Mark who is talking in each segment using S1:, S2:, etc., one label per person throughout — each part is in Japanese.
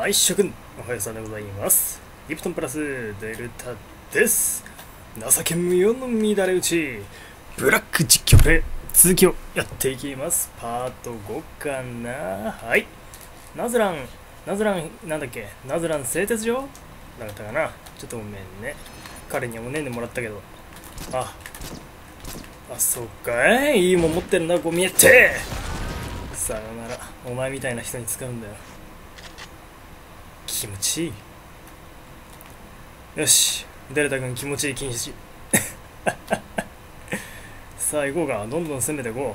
S1: はい、諸君、おはようさんでございます。リプトンプラスデルタです。情け無用の乱れ打ち、ブラック実況で続きをやっていきます。パート5かなはい。ナズラン、ナズラン、なんだっけ？ナズラン製鉄所？だったかな？ちょっとごめんね。彼にはおねんでもらったけど。あ、あ、そっかいいいもん持ってるな、ゴミやってさよなら、お前みたいな人に使うんだよ。気持ちいい。よし。デルタ君気持ちいい禁止 さあ行こうか。どんどん攻めていこ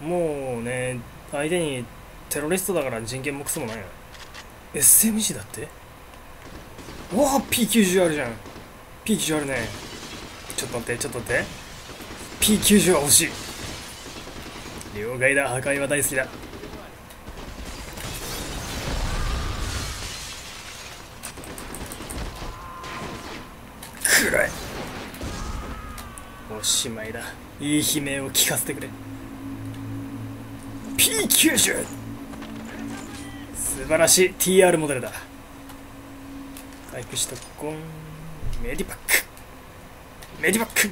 S1: う。もうね相手にテロリストだから人権もクソもないよ。SMG だって？うわあ P90 あるじゃん。P90 あるね。ちょっと待ってちょっと待って。P90 は欲しい。了解だ。破壊は大好きだ。おしまいだ。いい悲鳴を聞かせてくれ。P90! 素晴らしい TR モデルだ。回復しとこんメディパック。メディパッ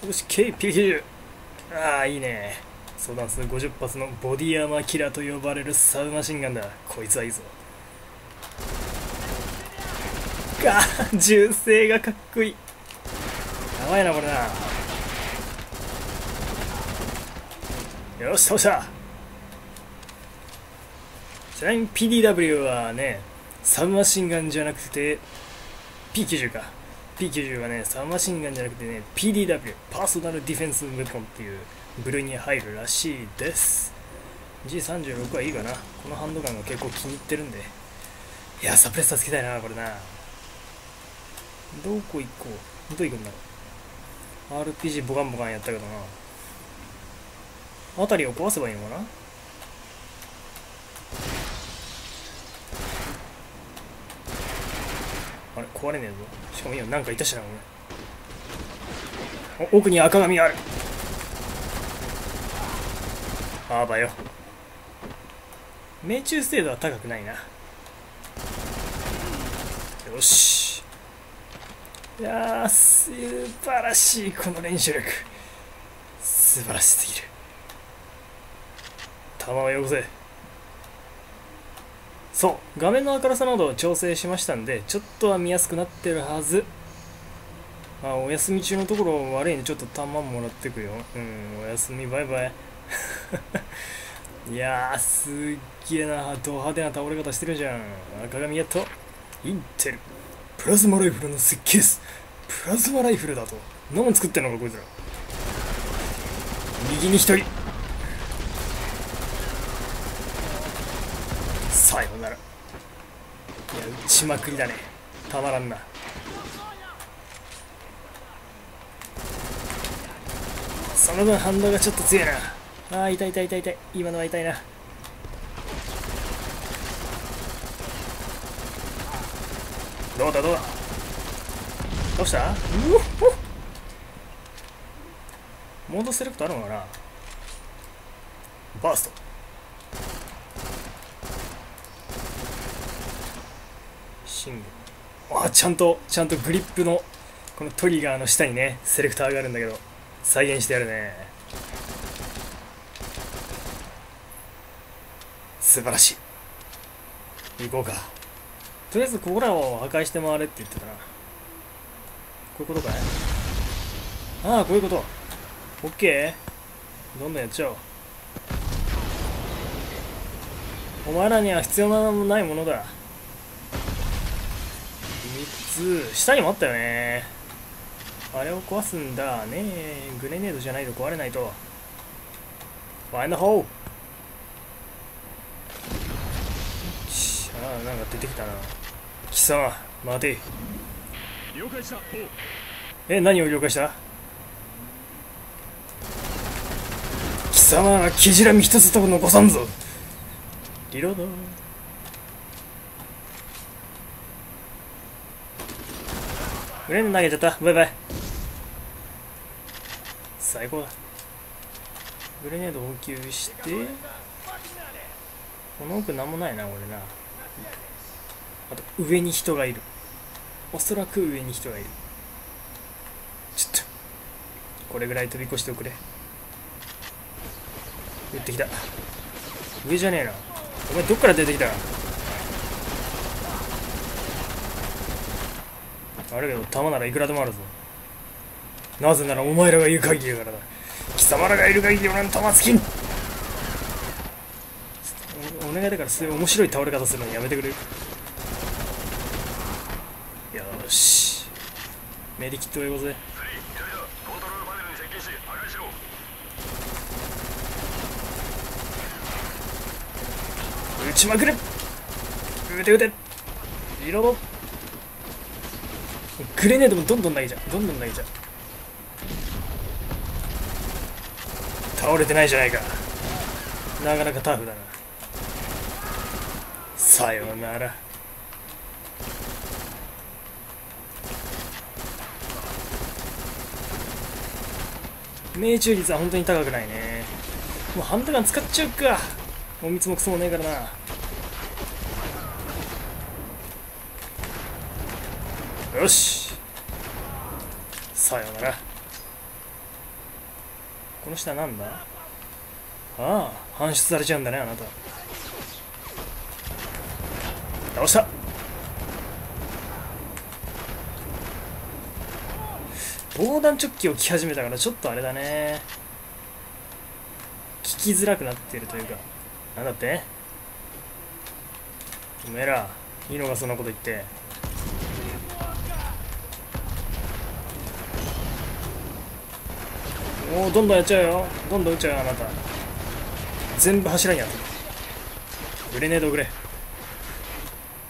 S1: ク。よし KP90 ああいいね。相談数50発のボディアーマーキラーと呼ばれるサブマシンガンだ。こいつはいいぞ。が銃声がかっこいい。やばいなこれな。よし倒した。ちなみに PDW はねサブマシンガンじゃなくて P90 か。P90 はねサブマシンガンじゃなくてね PDW パーソナルディフェンスウェポンっていう部類に入るらしいです。G36 はいいかな。このハンドガンが結構気に入ってるんで。いやサプレッサーつけたいなこれな。どこ行こう？どこ行くんだろう？RPG ボカンボカンやったけどな。辺りを壊せばいいのかな？あれ壊れねえぞ。しかもいいよなんかいたしな俺お奥に赤髪ある。ああばよ。命中精度は高くないな。よし。いやー素晴らしいこの練習力。素晴らしすぎる。弾をよこせそう画面の明るさなどを調整しましたんでちょっとは見やすくなってるはず。まあお休み中のところ悪いんでちょっと弾もらってくよ。うんおやすみバイバイ。いやーすっげえなド派手な倒れ方してるじゃん。赤髪やっと。インテル。プラズマライフルの設計図。プラズマライフルだと。何作ってんのかこいつら。右に一人。さようなら。いや撃ちまくりだね。たまらんな。その分反動がちょっと強いな。あー痛い痛い痛い痛い。今のは痛いな。どうだどうだ？どうした？うおっ。モードセレクトあるのかな？バースト。シングあちゃんとちゃんとグリップのこのトリガーの下にねセレクターがあるんだけど再現してやるね。素晴らしい。行こうか。とりあえずここらを破壊して回れって言ってたな。こういうことかい？ああこういうこと。オッケー。どんどんやっちゃおう。お前らには必要なないものだ。3つ。下にもあったよね。あれを壊すんだね。えグレネードじゃないと壊れないと。ファインドホー。ああなんか出てきたな。貴様待て。
S2: 了解した。
S1: え何を了解した？貴様はキジラミ一つとも残さんぞ。リロード。グレネ投げちゃった。バイバイ。最高だ。グレネード補給して。この奥なんもないな俺なあと上に人がいる。おそらく上に人がいる。ちょっと。これぐらい飛び越しておくれ。撃ってきた。上じゃねえな。お前どっから出てきた？あれけど弾ならいくらでもあるぞ。なぜならお前らがいる限りだからだ。貴様らがいる限り俺の弾つきん。おお願いだからそういう面白い倒れ方するのやめてくれ。るよーしメディキットを呼ぼうぜ。
S2: コントロールパネルに接近し破壊しろ。
S1: 撃ちまくれ。撃て撃て。リロードグレネードもどんどん投げちゃう。どんどん投げちゃう。倒れてないじゃないか。なかなかタフだな。さようなら命中率は本当に高くないね。もうハンドガン使っちゃうか。おみつもくそもねえからな。よし。さようなら。この下なんだ？ああ搬出されちゃうんだねあなた。倒した防弾チョッキを着始めたからちょっとあれだね。聞きづらくなってるというか。なんだって？おめえらいいのがそんなこと言って。おおどんどんやっちゃうよ。どんどん撃っちゃうよあなた。全部柱に当てる。グレネードをくれ。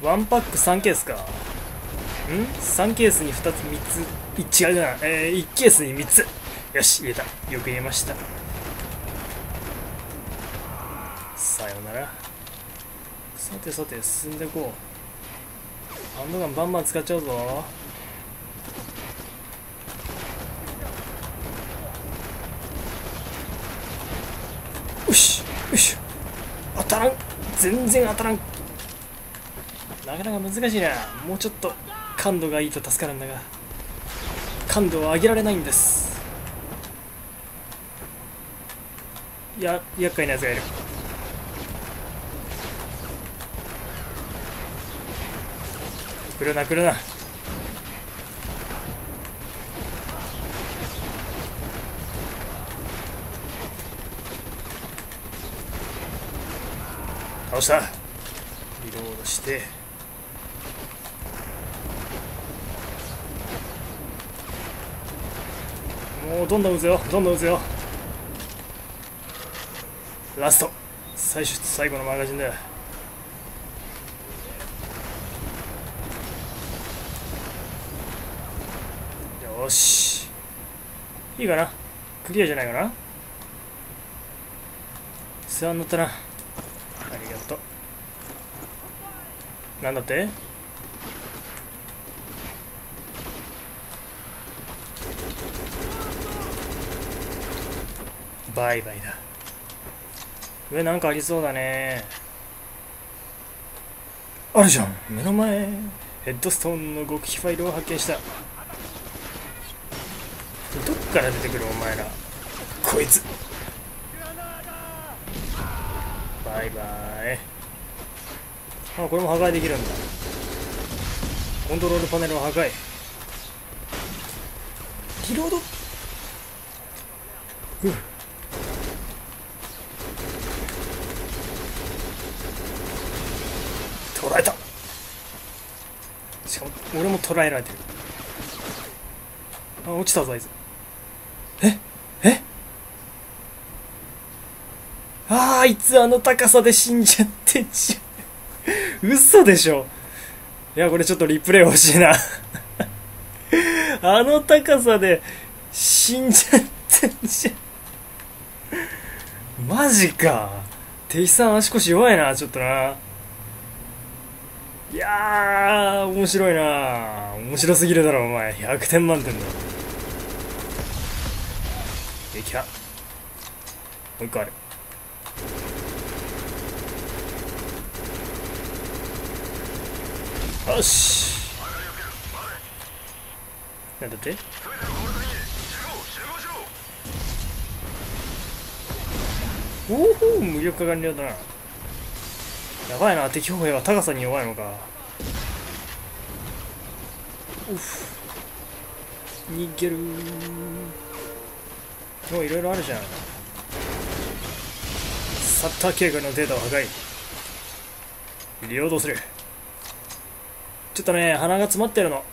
S1: ワンパック3ケースか。ん ?3 ケースに2つ3つ。違うな。えー、1ケースに3つ。よし入れた。よく言えました。さよなら。さてさて進んでいこう。ハンドガンバンバン使っちゃうぞ。よしよし。当たらん。全然当たらん。なかなか難しいな。もうちょっと感度がいいと助かるんだが。感度を上げられないんです。や厄介なやつがいる。来るな来るな。倒した。リロードして。もうどんどん撃つよ。どんどん撃つよ。ラスト。最終最後のマガジンだよ。よし。いいかな？クリアじゃないかな？世話になったな。ありがとう。なんだって？バイバイだ。上なんかありそうだね。あるじゃん。目の前。ヘッドストーンの極秘ファイルを発見した。どっから出てくる？お前ら。こいつ。バイバイ。あこれも破壊できるんだ。コントロールパネルを破壊。リロードふう捉えたしかも俺も捉えられてる。あ落ちたぞあいつえ？え？あーあいつあの高さで死んじゃってんじゃん。嘘でしょ。いやこれちょっとリプレイ欲しいな。あの高さで死んじゃってんじゃん。マジか。敵さん足腰弱いなちょっとないやー、面白いな面白すぎるだろ、お前。100点満点だ。いき。もう一個ある。よしなんだって？おお無力化完了だなやばいな敵歩兵は高さに弱いのか。うふ逃げる。もういろいろあるじゃん。サッター警官のデータを破壊。領土する。ちょっとね鼻が詰まってるの。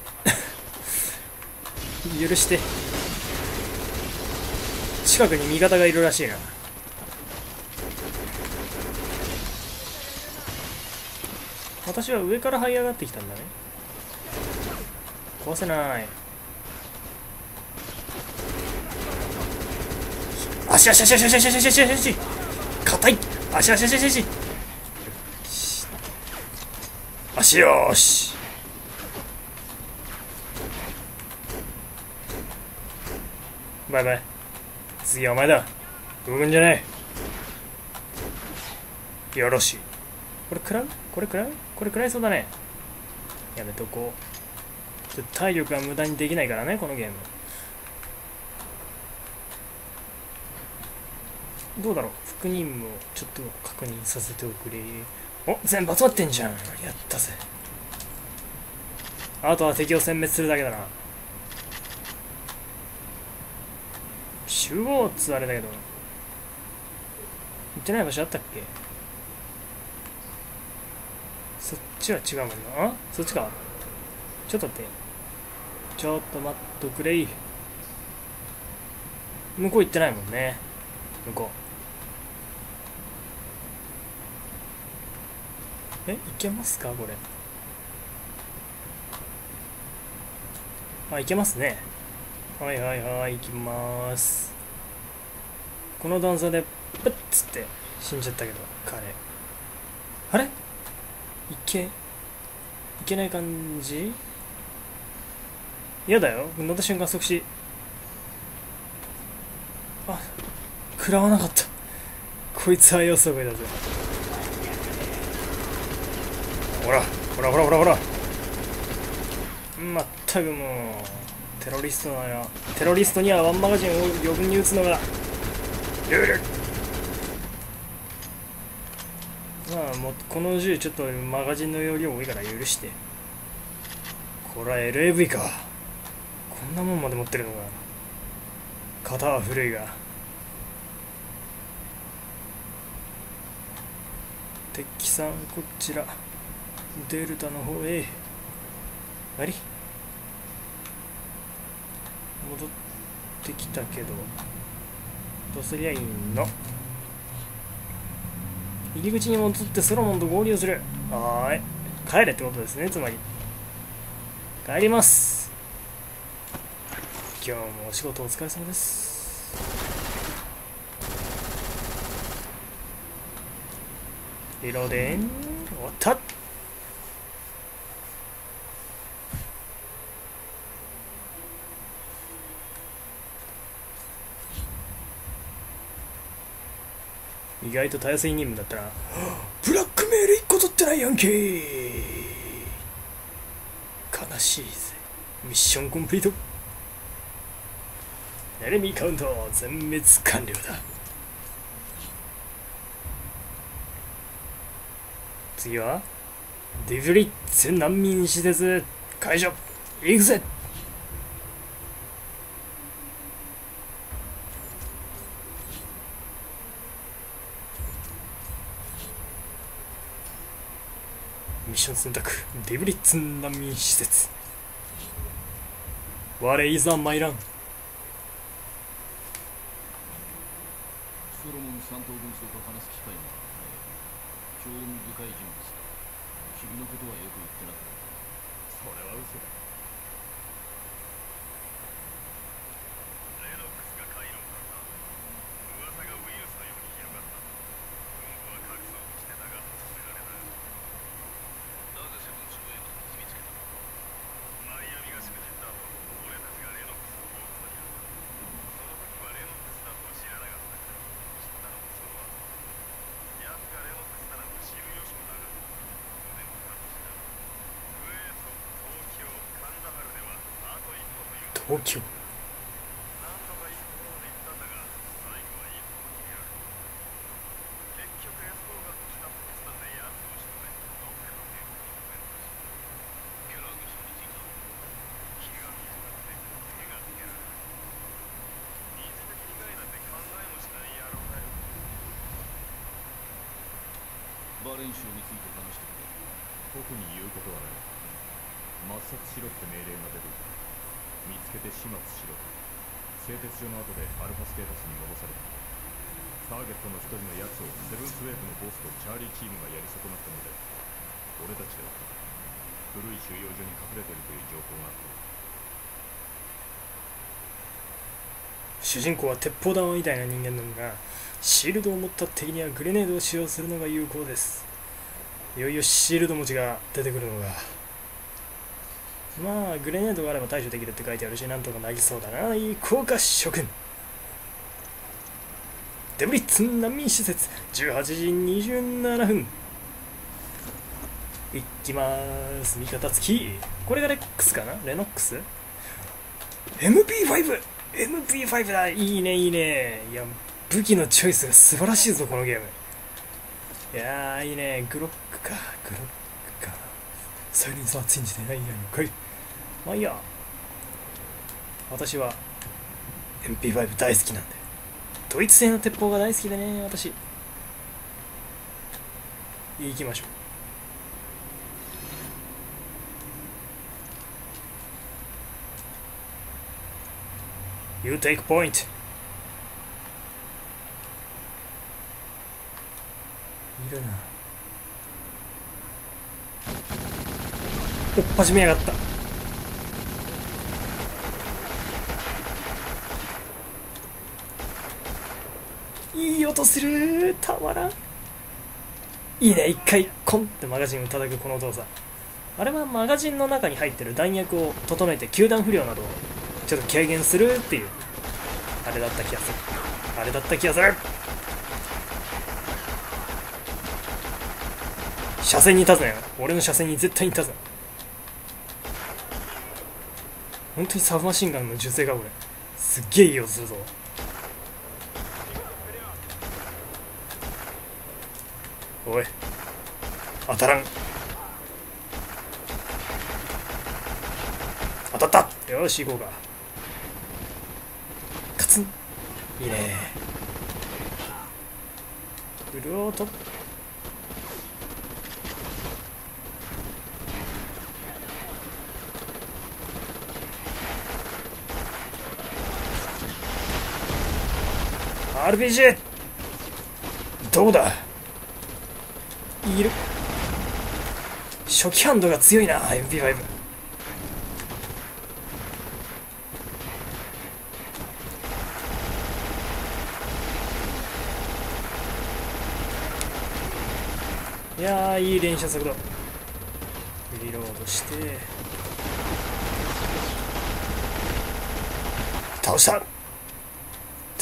S1: 許して。近くに味方がいるらしいな私は上から這い上がってきたんだね。壊せない。足足足足足足足足足足硬い足足足足足足よーしバイバイ次はお前だ動くんじゃないよろしいこれ食らう？これ食らう？これ食らいそうだね。やめとこう。ちょ体力が無駄にできないからねこのゲーム。どうだろう？副任務をちょっと確認させておくれ。お全部集まってんじゃん。やったぜ。あとは敵を殲滅するだけだな。集合っつあれだけど。行ってない場所あったっけそっちは違うもんな。そっちか。ちょっと待って。ちょっと待っとくれい。向こう行ってないもんね。向こう。え行けますか？これ。あ行けますね。はいはいはい行きます。この段差でプッつって死んじゃったけど彼。あれ？けいけない感じ？嫌だよ。乗った瞬間即死。あ食らわなかった。こいつは予測だぜ。ほらほらほらほらほら。まったくもうテロリストのよテロリストにはワンマガジンを余分に撃つのがルールまもうこの銃ちょっとマガジンの容量多いから許して。これは LAV か。こんなもんまで持ってるのか。型は古いが。敵さんこちら。デルタの方へ。あり戻ってきたけど。どうすりゃいいの？入り口に戻ってソロモンと合流する。はーい。帰れってことですねつまり。帰ります。今日もお仕事お疲れ様です。リローデン終わった。意外とたやすい任務だったな。ブラックメール1個取ってないやんけ。悲しいぜ。ミッションコンプリート。エネミーカウント全滅完了だ。次はディブリッツ難民施設。解除。行くぜ。ション選択。デブリッツ難民施設。我いざ参らん。
S3: ソロモン三等軍曹と話す機会もあった興味深い人物だ。君のことはよく言ってなかった。それは嘘だ
S2: レノックスがカイロンだった噂がウイルスのように広がった軍部は隠そうとしてたが止められたなぜセブンスウェイまで結びつけたマイアミがしくじった後俺たちがレノックスを追うことになったその時はレノックスだとは知らなかった知ったのもその後奴がレノックスだなんて知る由もなかったでもだとしたらウェア
S1: 補強
S2: なんとかいいところまで行ったんだが最後はいいところに決められた結局 S4 が下ポジションで奴を仕留めロッテのゲームにコメントしキャラの初日か気が短くて手がつけられない水で着替えなんて考えもしない野郎だよ
S3: バレンシオについて話してくれ。
S4: 特に言うことはない。抹殺しろって命令が出ていた。見つけて始末しろ。製鉄所の後でアルファステータスに戻された。ターゲットの一人のやつをセブンスウェーブのボスとチャーリーチームがやり損なったので俺たちで追った古い収容所に隠れてるという情報があった。
S1: 主人公は鉄砲玉みたいな人間なのがシールドを持った敵にはグレネードを使用するのが有効です。いよいよシールド持ちが出てくるのがまあグレネードがあれば対処できるって書いてあるしなんとかなりそうだな。いい効果諸君。デブリッツ難民施設。18時27分。いきまーす。味方付き。これがレックスかな？レノックス？MP5 MP5 だ。いいねいいね。いや武器のチョイスが素晴らしいぞこのゲーム。いやーいいね。グロックか。グロックか。サイレンサーチンジでないやのかい。まあいいや私は MP5 大好きなんでドイツ製の鉄砲が大好きでね私行きましょう You take point. いるな。おっ始めやがった。いい音するたまらん。いいね、一回コンってマガジンを叩くこの動作。あれはマガジンの中に入ってる弾薬を整えて球弾不良などをちょっと軽減するっていう。あれだった気がする。あれだった気がする。車線に立つなよ俺の車線に絶対に立つな本当にサブマシンガンの銃声がこれすっげえいい音するぞ。おい。当たらん。当たった。よし行こうか。カツン。いいね。うるおうと RPG どうだ？いる。初期ハンドが強いな MP5 いやいい連射速度。リロードして。倒した。一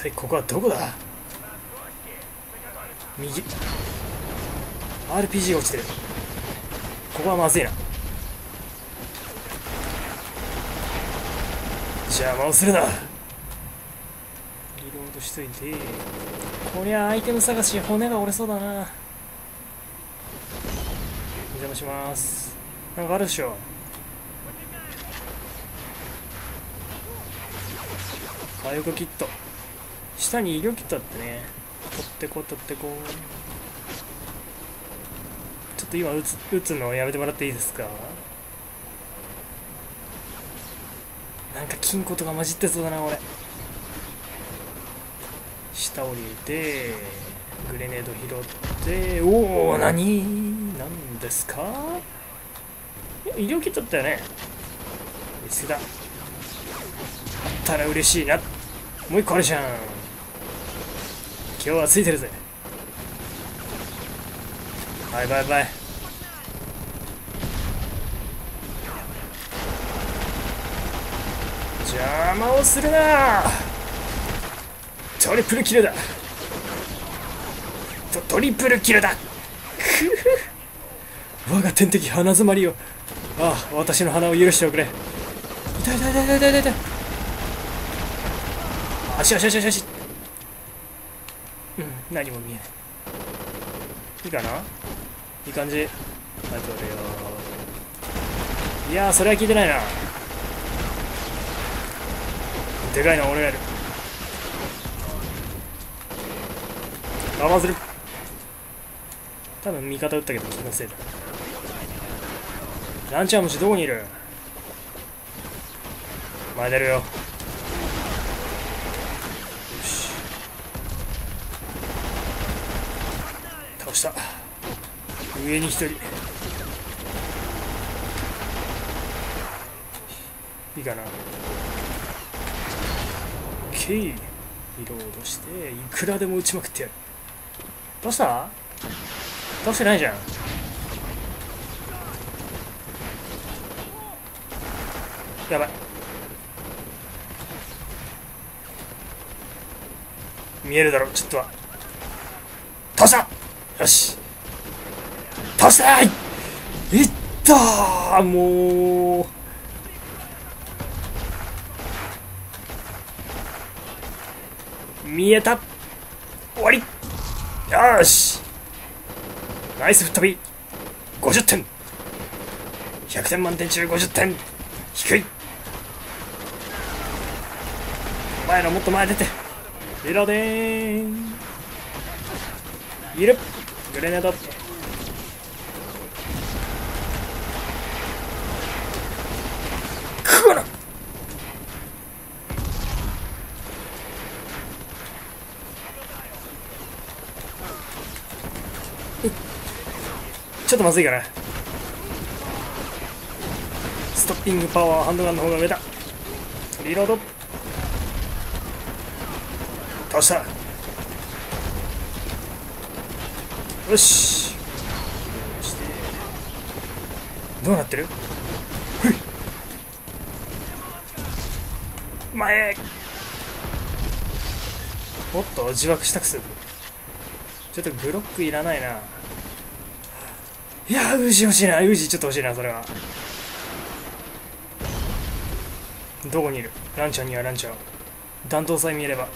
S1: 体ここはどこだ？右。RPG 落ちてる。ここはまずいな。邪魔をするな。リロードしといて。こりゃアイテム探し骨が折れそうだな。お邪魔します。なんかあるでしょ。回復キット。下に医療キットあってね。取ってこ取ってこちょっと今打つ打つのやめてもらっていいですか？なんか金庫とか混じってそうだな俺。下降りてグレネード拾っておお何？何ですか？医療キットだったよね。見つけた。あったら嬉しいな。もう一個あるじゃん。今日はついてるぜ。バイバイバイ。邪魔をするな。トリプルキルだ。トトリプルキルだ。くふ我が天敵鼻詰まりよああ私の鼻を許しておくれ。痛い痛い痛い痛い痛い痛い。足足足足足うん何も見えない。いいかな？いい感じ。あとれよ。いやそれは聞いてないな。でかいな俺がやるあわせる。多分味方打ったけど気のせいだ。ランチャー虫どこにいる？前出るよ。よし。倒した。上に一人。いいかな。OK リロードしていくらでも撃ちまくってやる。どうした？倒してないじゃん。やばい。見えるだろちょっとは。倒した！よし。したい。いったーもう。見えた。終わり。よし。ナイス吹っ飛び。50点。100点満点中50点。低い。お前らもっと前出て。リローデーン。いる。グレネードくらちょっとまずいかな。ストッピングパワーハンドガンの方が上だ。リロード。倒した。よし。どうなってる？ふい。前。おっと自爆したくする。ちょっとグロックいらないな。いやウージ欲しいな。ウジちょっと欲しいなそれは。どこにいる？ランチャーにはランチャー。弾頭さえ見えれば。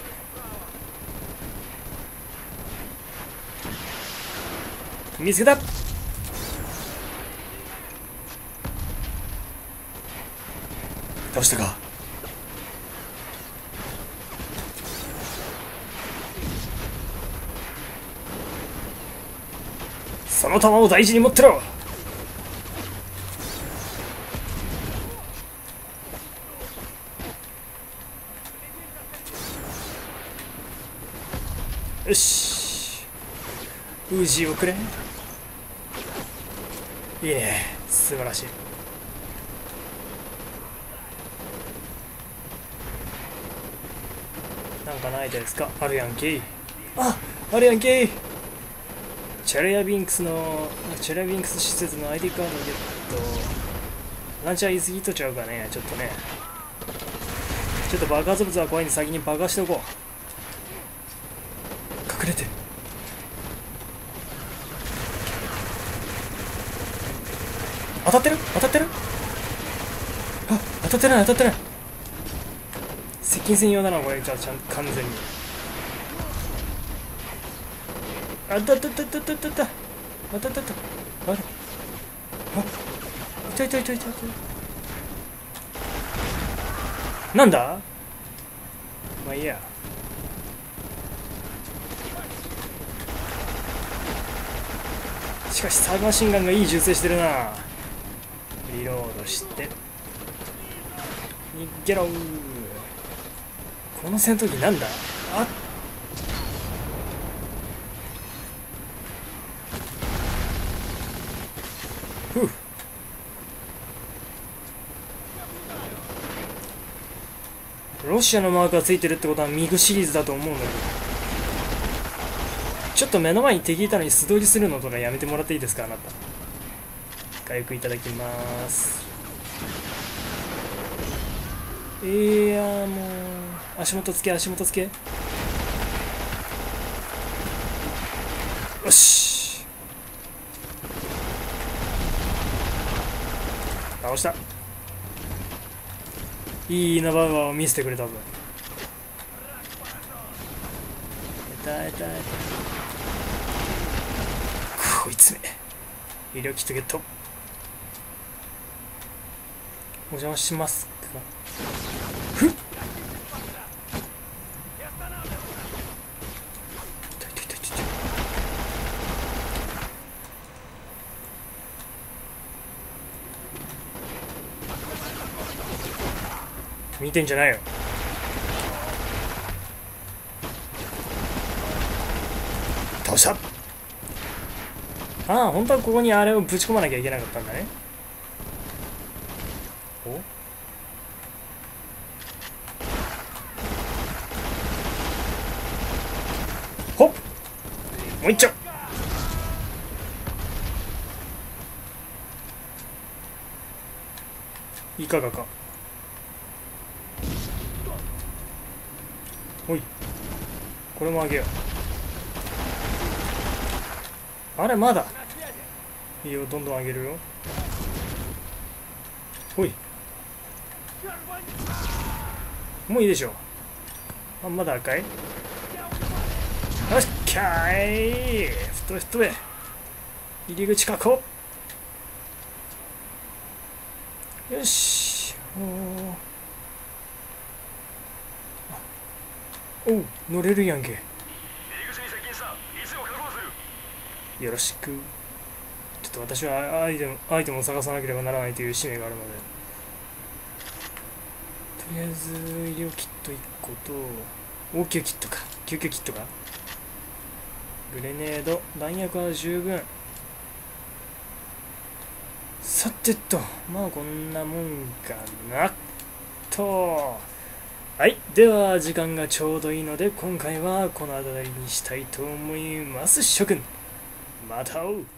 S1: 見つけた！倒したか。の弾を大事に持ってろ。よし。ウージーをくれ。いいね。素晴らしい。なんかないですか？あるやんけ。いああるやんけ。いチャレアビンクスのチャレアビンクス施設の ID カードをゲット。ランチャー言い過ぎとちゃうかねちょっとね。ちょっと爆発物は怖いんで先に爆破しておこう。隠れて。当たってる？当たってる？あ当たってない当たってない。接近専用だなこれ。じゃあちゃん完全に。あったたたたたたた。あたたた。あれ。あいたいたいたいたい。たなんだ？まあいいや。しかしサブマシンガンがいい銃声してるな。リロードして。逃げろ。この戦闘機なんだ？あふシアのマークがついてるってことはミグシリーズだと思うんだけど。ちょっと目の前に敵いたのに素通りするのとかやめてもらっていいですかあなた。回復いただきます。いやもう足元つけ足元つけ。よし。倒した。いいナバウアーを見せてくれたぞ痛い痛いこいつめ医療キットゲット。お邪魔しますか。ふっ。見てんじゃないよ。倒した？ああ本当はここにあれをぶち込まなきゃいけなかったんだね。お？ほっ！もう一丁。いかがかおいこれもあげよう。あれまだ？いいよどんどんあげるよ。おい。もういいでしょあまだ赤い？よしきゃー！い太い太い入り口確保。よし。おーおう乗れるやんけ。よろしく。ちょっと私はアイテムアイテムを探さなければならないという使命があるので。とりあえず医療キット1個と応急キットか。救急キットか。グレネード弾薬は十分。さてと。まあこんなもんかな。とはい。では時間がちょうどいいので今回はこの辺りにしたいと思います。諸君また会おう。